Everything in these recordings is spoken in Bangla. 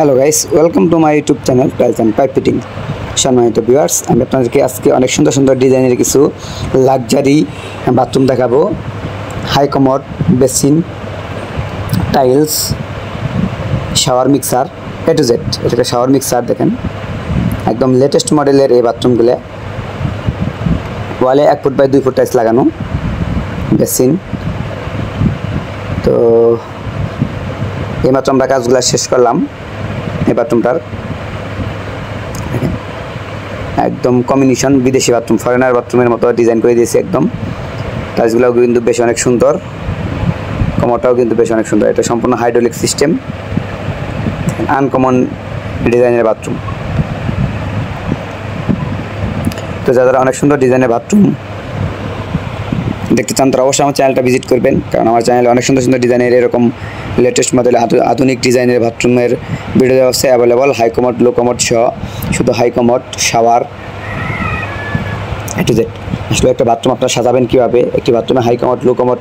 Hello guys welcome to my YouTube channel tiles and pipe fitting সম্মানিত ভিউয়ার্স আমি আপনাদেরকে আজকে অনেক সুন্দর সুন্দর ডিজাইনের কিছু লাক্সারি বাথরুম দেখাবো। High commode basin tiles shower mixer A to Z এটাকে শাওয়ার মিক্সার দেখেন। একদম লেটেস্ট মডেলের এই বাথরুমগুলো ওয়ালে এক ফুট বাই দুই ফুট টাইলস লাগানো বেসিন তো এইমাত্র আমরা কাজগুলো শেষ করলাম। এই বাথরুমটার একদম কম্বিনেশন বিদেশি বাথরুম ফরেনার বাথরুমের মতো ডিজাইন করে দিয়েছি একদম। টাইলসগুলোও কিন্তু বেশ অনেক সুন্দর। কমরটাও কিন্তু বেশ অনেক সুন্দর। এটা সম্পূর্ণ হাইড্রোলিক সিস্টেম আনকমন ডিজাইনের বাথরুম তো যারা অনেক সুন্দর ডিজাইনের বাথরুম দেখতে চান, তারা অবশ্যই আমার চ্যানেলটা ভিজিট করবেন। কারণ আমার চ্যানেলে অনেক সুন্দর সুন্দর ডিজাইনের এরকম লেটেস্ট মডেল আধুনিক ডিজাইনের বাথরুমের ভিডিও দেওয়া আছে available high commode low commode সহ। শুধু high commode shower to Z আসলে একটা বাথরুম আপনারা সাজাবেন কীভাবে? একটি বাথরুমে হাই কমোড লো কমোড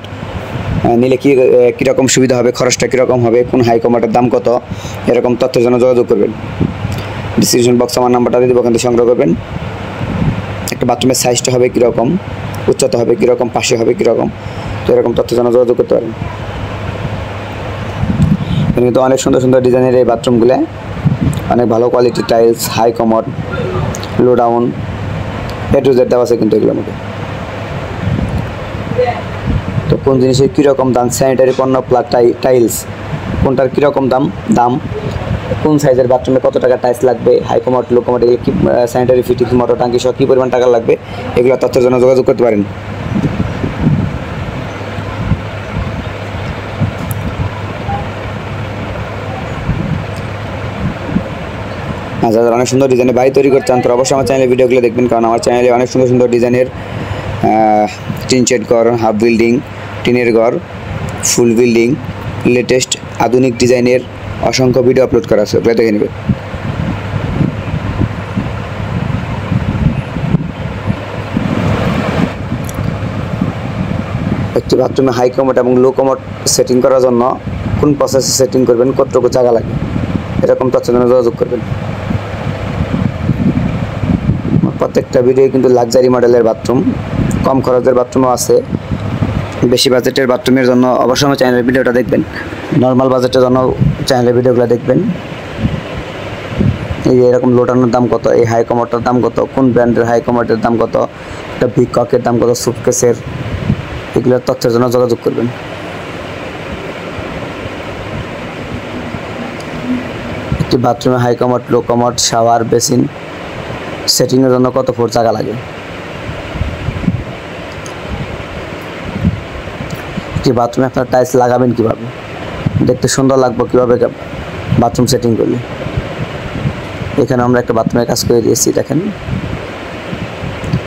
নিলে কী কীরকম সুবিধা হবে? খরচটা কীরকম হবে? কোন হাই কমোডের দাম কত? এরকম তথ্যের জন্য যোগাযোগ করবেন। ডিসক্রিপশন বক্স আমার নাম্বারটা দিয়ে ওখান থেকে সংগ্রহ করবেন। একটা বাথরুমের সাইজটা হবে কীরকম? উচ্চতা হবে কীরকম? পাশে হবে কীরকম? তো এরকম তথ্যের জন্য যোগাযোগ করতে পারেন। কিন্তু অনেক সুন্দর সুন্দর ডিজাইনের এই বাথরুমগুলো। অনেক ভালো কোয়ালিটির tiles high commode low down A to Z দেওয়া আছে কিন্তু এগুলোর মধ্যে। তো কোন জিনিসের কীরকম দাম? স্যানিটারি পণ্য প্লাগ টাইলস কোনটার কীরকম দাম? দাম, কোন সাইজের বাথরুমে কত টাকা টাইলস লাগবে? হাই কমোড লো কমোড এগুলো কি স্যানিটারি ফিটিং মোটর টাঙ্কি সহ কী পরিমাণ টাকা লাগবে? এগুলো তথ্যের জন্য যোগাযোগ করতে পারেন। যারা অনেক সুন্দর ডিজাইনের বাড়ি তৈরি করতে চান, তারা অবশ্যই আমার চ্যানেলে ভিডিওগুলো দেখবেন, কারণ আমার চ্যানেলে অনেক সুন্দর সুন্দর ডিজাইনের টিন ঘর হাফ বিল্ডিং টিনের ঘর ফুল বিল্ডিং লেটেস্ট আধুনিক ডিজাইনের অসংখ্য ভিডিও আপলোড করা আছে। ওগুলো দেখে নেবে একটি বাথরুমে হাই কমোট এবং লো কমোট সেটিং করার জন্য কোন প্রসেসে সেটিং করবেন, কতটুকু জায়গা লাগে, এরকম জন্য যোগাযোগ করবেন। প্রত্যেকটা ভিডিও কিন্তু লাক্সারি মডেলের বাথরুম কম খরচের বাথরুমও আছে। বেশি বাজেটের বাথরুমের জন্য অবশ্যই আমার চ্যানেলের ভিডিওটা দেখবেন। নর্মাল বাজেটের জন্য চ্যানেলের ভিডিওগুলো দেখবেন। এই এরকম লোটানোর দাম কত, এই হাই কমোটার দাম কত, কোন ব্র্যান্ডের হাই কমোটের দাম কত, একটা ভিককের দাম কত সুপকেসের এগুলোর তথ্যের জন্য যোগাযোগ করবেন। একটি বাথরুমে high commode low commode shower basin সেটিংয়ের জন্য কত ফুট জায়গা লাগে? একটি বাথরুমে আপনার টাইলস লাগাবেন কীভাবে? দেখতে সুন্দর লাগবে কীভাবে বাথরুম সেটিং করলে। এখানে আমরা একটা বাথরুমের কাজ করে দিয়েছি, দেখেন।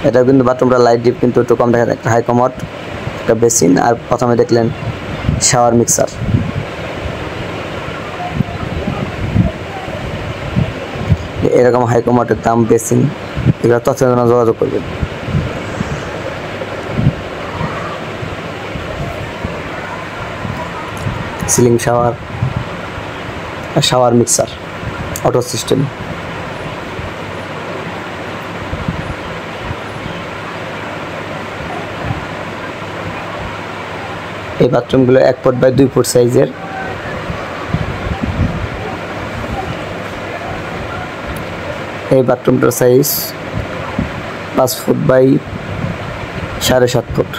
এটা কিন্তু বাথরুমটা লাইট ডিপ কিন্তু একটু কম দেখা যায়। একটা হাই কমোড একটা বেসিন আর প্রথমে দেখলেন শাওয়ার মিক্সার এরকম হাই কমোডের দাম বেসিন এগুলো তথ্যের যোগাযোগ করবেন। Ceiling shower shower mixer, auto system. এই বাথরুমগুলো এক ফুট বাই দুই ফুট সাইজের। এই বাথরুমটার সাইজ পাঁচ ফুট বাই সাড়ে সাত ফুট